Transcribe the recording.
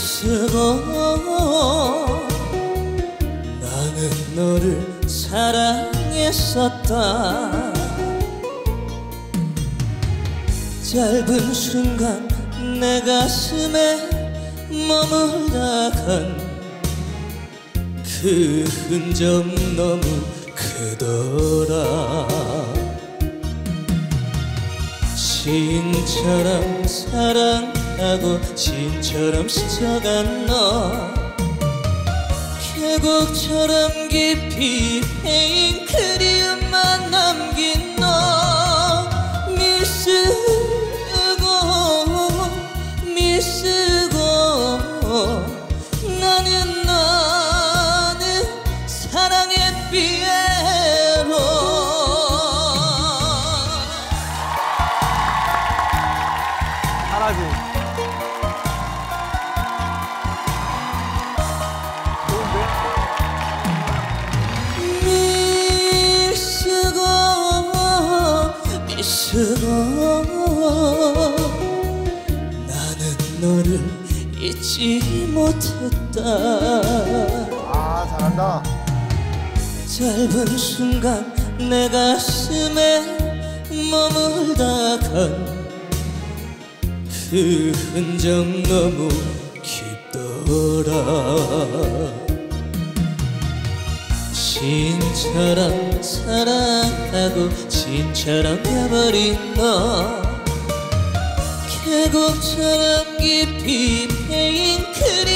미쓰고 나는 너를 사랑했었다. 짧은 순간 내 가슴에 머물다 간 그 흔적 너무 크더라. 신처럼 사랑 하고 신처럼 스쳐간 너. 계곡처럼 깊이 패인 그리 미쓰고 나는 너를 잊지 못했다. 아, 잘한다. 짧은 순간 내 가슴에 머물다 간 그 흔적 너무 깊더라. 신처럼 사랑 하고 신처럼 가버린 너 계곡처럼 깊이 패인 그